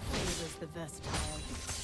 Favors the versatile.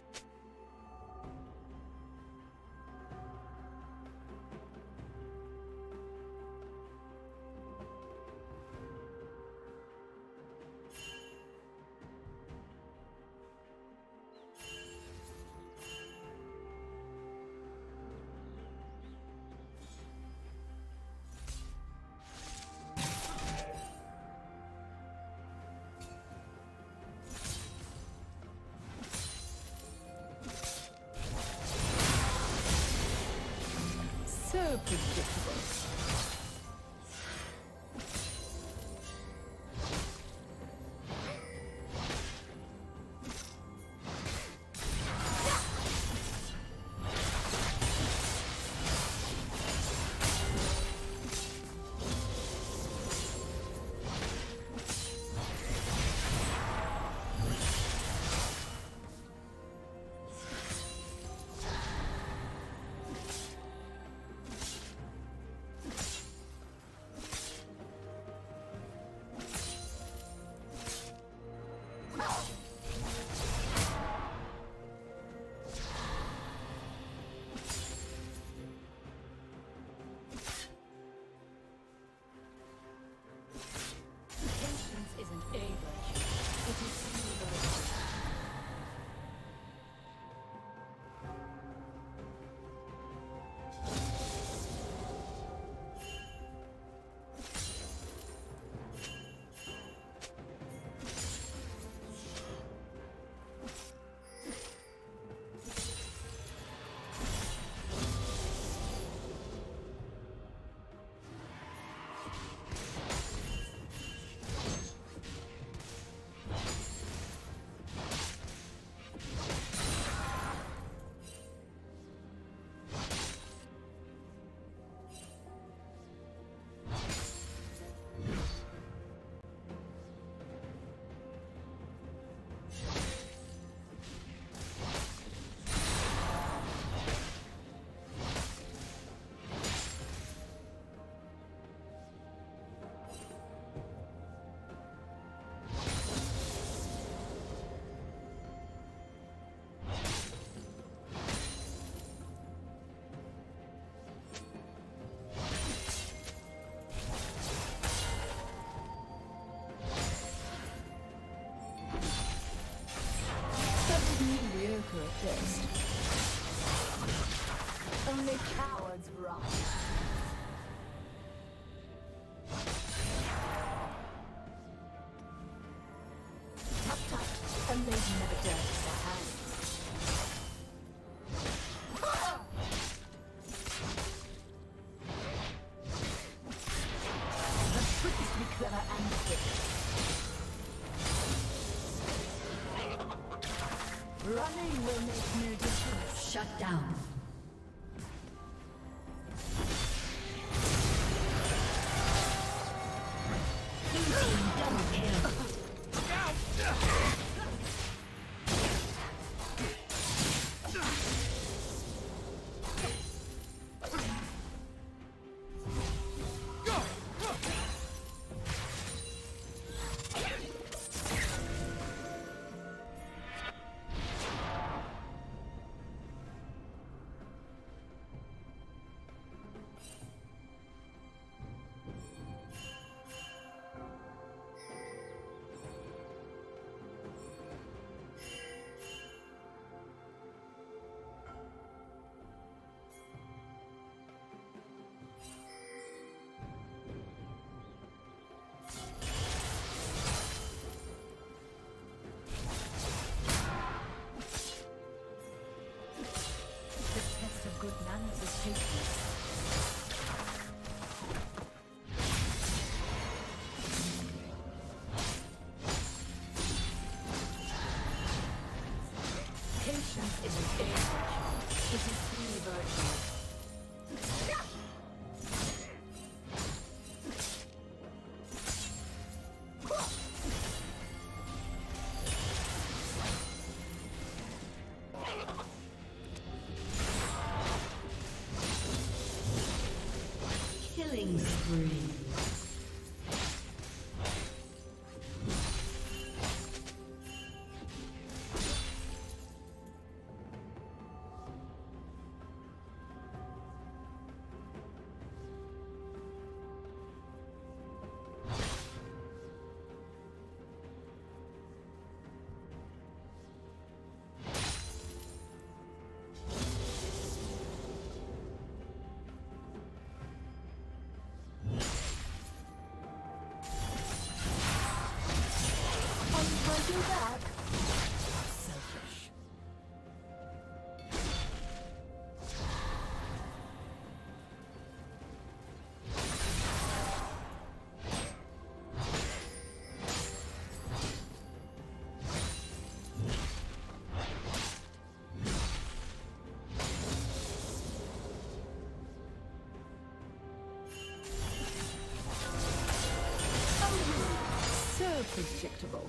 이렇게 mediocre at best. Only down. Isn't a predictable.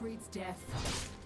Breeds death.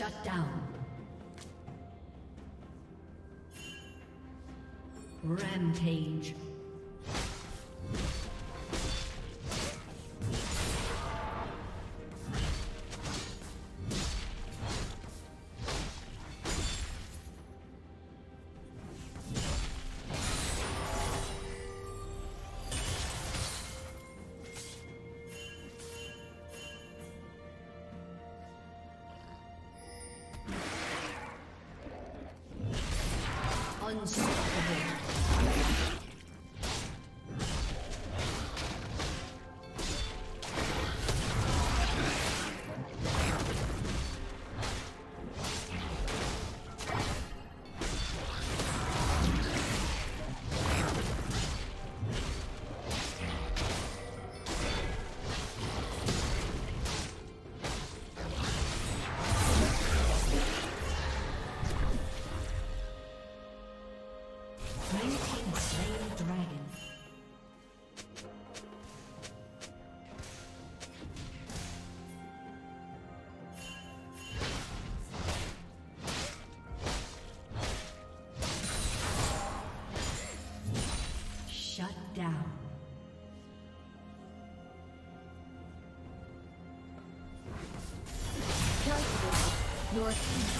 Shut down. Rampage. Your cancel.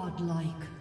Godlike.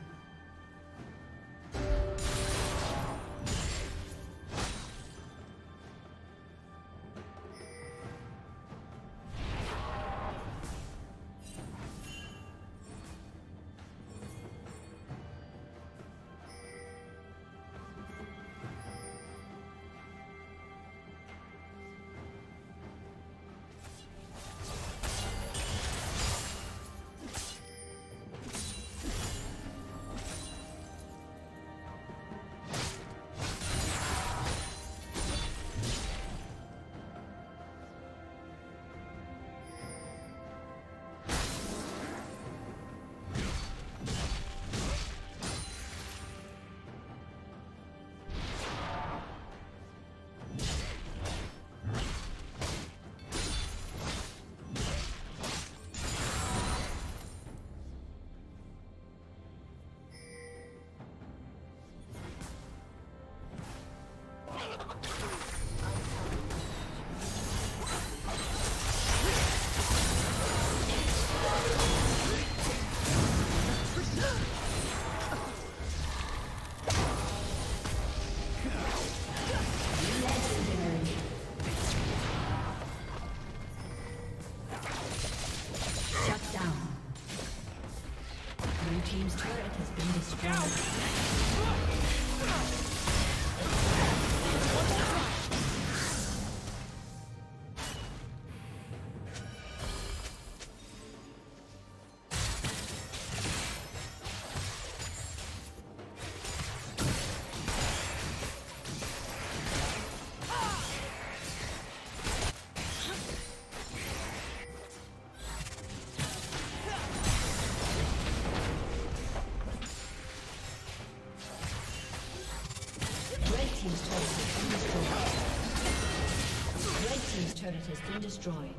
Has been destroyed.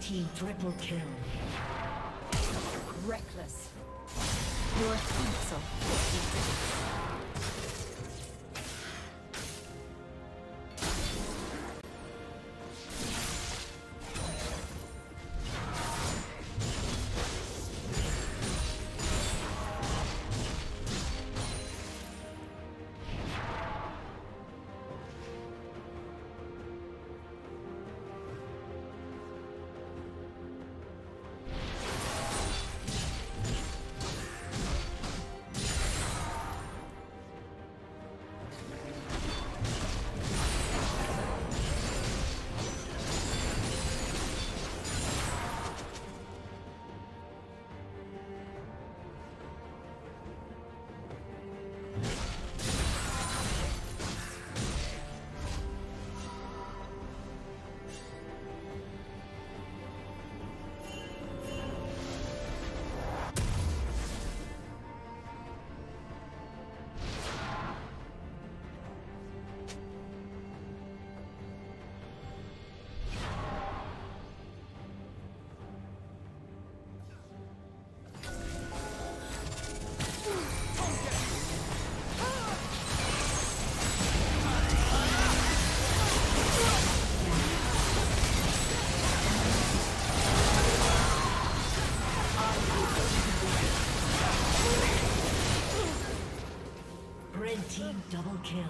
Team triple kill. Reckless. Your counsel kill.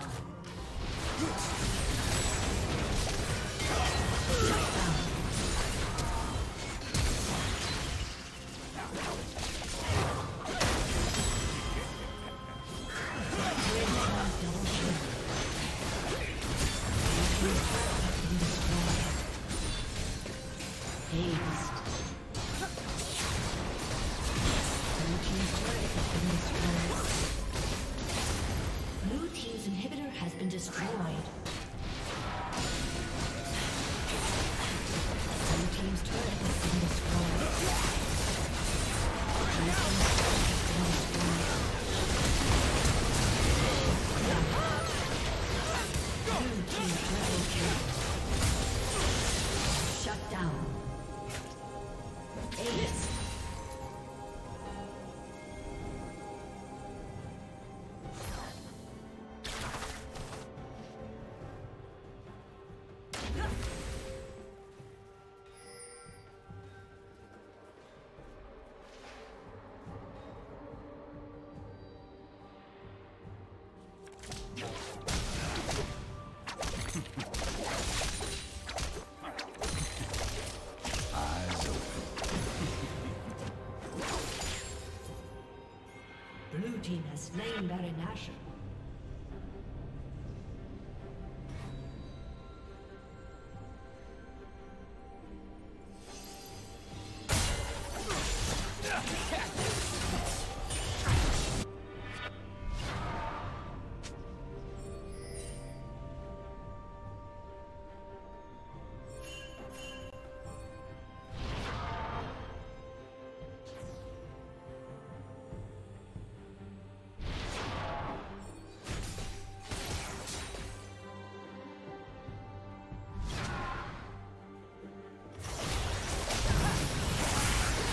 slain Baron Nashor.